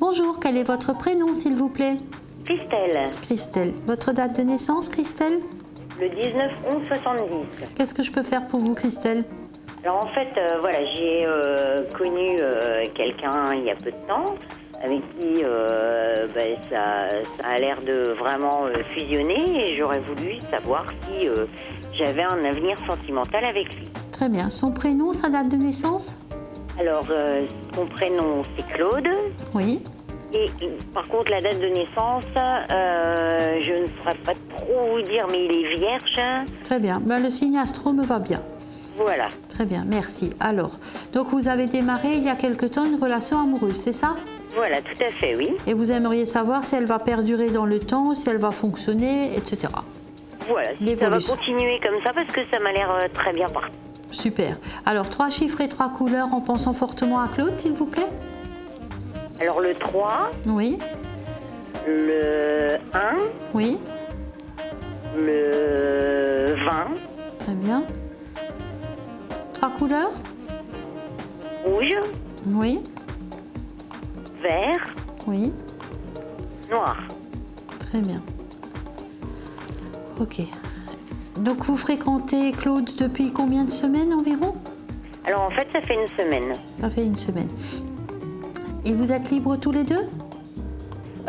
Bonjour, quel est votre prénom s'il vous plaît Christelle, Christelle. Votre date de naissance, Christelle le 19 11 70. Qu'est-ce que je peux faire pour vous, Christelle Alors en fait, euh, voilà, j'ai euh, connu euh, quelqu'un il y a peu de temps avec qui ben, ça, ça a l'air de vraiment fusionner et j'aurais voulu savoir si j'avais un avenir sentimental avec lui. Très bien. Son prénom, sa date de naissance Alors, euh, son prénom c'est Claude. Oui. Et par contre, la date de naissance, euh, je ne saurais pas trop vous dire, mais il est vierge. Très bien. Ben, le signe astro me va bien. Voilà. Très bien, merci. Alors, donc vous avez démarré il y a quelque temps une relation amoureuse, c'est ça? Voilà, tout à fait, oui. Et vous aimeriez savoir si elle va perdurer dans le temps, si elle va fonctionner, etc. Voilà, si ça va continuer comme ça parce que ça m'a l'air euh, très bien parti. Super. Alors, trois chiffres et trois couleurs en pensant fortement à Claude, s'il vous plaît. Alors le 3, Oui, le 1, oui, le 20, très bien. Trois couleurs. Rouge, Oui, vert, oui, noir. très bien. Ok. Donc, vous fréquentez Claude depuis combien de semaines environ? Alors en fait, ça fait une semaine. Ça fait une semaine. Et vous êtes libres tous les deux?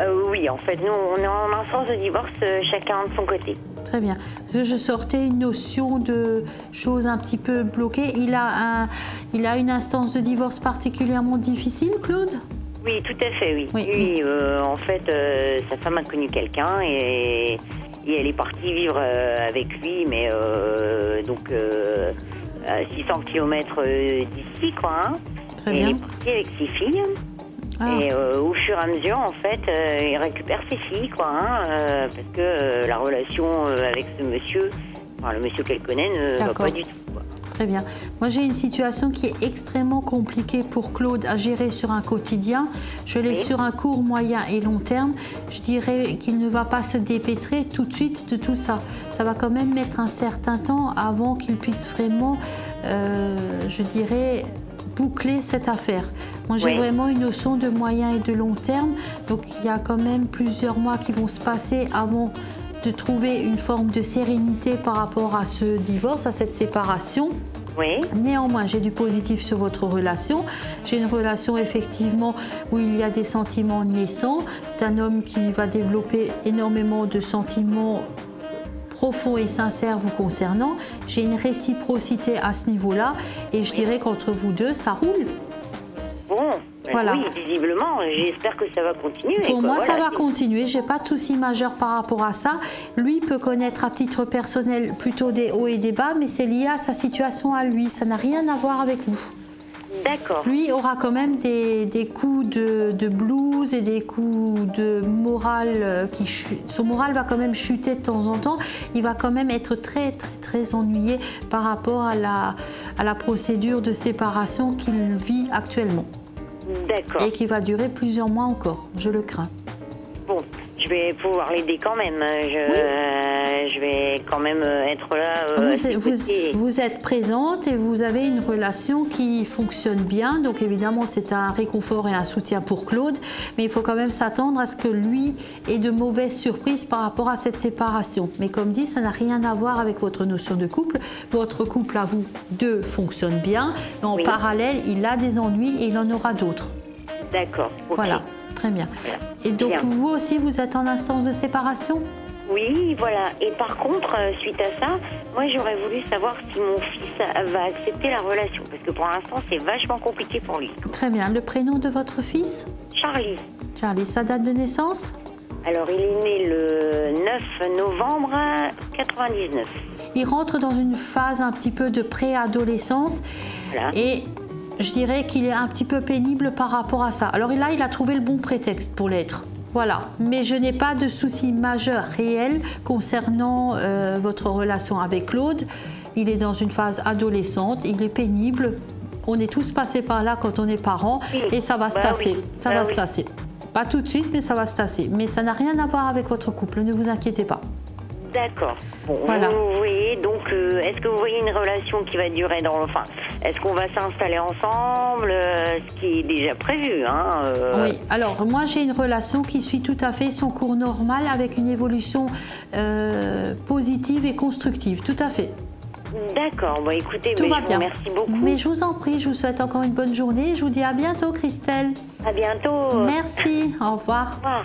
Euh, oui, en fait, nous, on est en instance de divorce, euh, chacun de son côté. Très bien. Parce que je sortais une notion de choses un petit peu bloquées. Il a, un, il a une instance de divorce particulièrement difficile, Claude? Oui, tout à fait, oui. Oui. euh, en fait, euh, sa femme a connu quelqu'un et, et elle est partie vivre euh, avec lui, mais euh, donc euh, à 600 km d'ici, quoi. hein. Très et bien. Elle est partie avec ses filles. Ah, Et euh, au fur et à mesure, en fait, euh, il récupère ses filles, quoi, hein, euh, parce que euh, la relation euh, avec ce monsieur, enfin, le monsieur qu'elle connaît, ne va D'accord. pas du tout. Quoi. Très bien. Moi, j'ai une situation qui est extrêmement compliquée pour Claude à gérer sur un quotidien. Je l'ai Oui. sur un court, moyen et long terme. Je dirais qu'il ne va pas se dépêtrer tout de suite de tout ça. Ça va quand même mettre un certain temps avant qu'il puisse vraiment, euh, je dirais, boucler cette affaire. Moi, j'ai Oui. vraiment une notion de moyen et de long terme. Donc, il y a quand même plusieurs mois qui vont se passer avant de trouver une forme de sérénité par rapport à ce divorce, à cette séparation. Oui, Néanmoins, j'ai du positif sur votre relation. J'ai une relation effectivement où il y a des sentiments naissants. C'est un homme qui va développer énormément de sentiments profonds et sincères vous concernant. J'ai une réciprocité à ce niveau-là et je dirais qu'entre vous deux, ça roule. Voilà. oui, visiblement, j'espère que ça va continuer. Pour moi, ça va continuer. J'ai pas de souci majeur par rapport à ça. Lui peut connaître à titre personnel plutôt des hauts et des bas, mais c'est lié à sa situation à lui. Ça n'a rien à voir avec vous. D'accord, Lui aura quand même des, des coups de, de blues et des coups de morale euh, qui chu- son moral va quand même chuter de temps en temps. Il va quand même être très très très ennuyé par rapport à la, à la procédure de séparation qu'il vit actuellement. Et qui va durer plusieurs mois encore. Je le crains. Vais pouvoir l'aider quand même. Je, Oui. euh, je vais quand même euh, être là. euh, Vous, vous- côtés. vous êtes présente et vous avez une relation qui fonctionne bien. Donc évidemment, c'est un réconfort et un soutien pour Claude. Mais il faut quand même s'attendre à ce que lui ait de mauvaises surprises par rapport à cette séparation. Mais comme dit, ça n'a rien à voir avec votre notion de couple. Votre couple à vous deux fonctionne bien. En Oui. parallèle, il a des ennuis et il en aura d'autres. D'accord. Voilà, très bien. Voilà. Et donc Bien. vous aussi, vous êtes en instance de séparation? Oui, voilà. Et par contre, euh, suite à ça, moi j'aurais voulu savoir si mon fils va accepter la relation. Parce que pour l'instant, c'est vachement compliqué pour lui. Très bien. Le prénom de votre fils? Charlie. Charlie, sa date de naissance? Alors, il est né le 9 novembre 99. Il rentre dans une phase un petit peu de préadolescence Voilà. et je dirais qu'il est un petit peu pénible par rapport à ça. Alors là, il a trouvé le bon prétexte pour l'être. Voilà, mais je n'ai pas de souci majeur réel concernant euh, votre relation avec Claude. Il est dans une phase adolescente, il est pénible. On est tous passés par là quand on est parents Oui. et ça va se Bah tasser. oui. Ça Bah va oui. se tasser. Pas tout de suite, mais ça va se tasser. Mais ça n'a rien à voir avec votre couple, ne vous inquiétez pas. D'accord. Bon, Voilà. vous voyez, donc, euh, est-ce que vous voyez une relation qui va durer dans le... Enfin, est-ce qu'on va s'installer ensemble euh, Ce qui est déjà prévu, hein euh, Oui, alors moi j'ai une relation qui suit tout à fait son cours normal avec une évolution positive et constructive, tout à fait. D'accord. Bon, écoutez, Tout mais va je vous bien. remercie beaucoup. Mais je vous en prie, je vous souhaite encore une bonne journée. Je vous dis à bientôt Christelle. À bientôt. Merci, au revoir. Au revoir.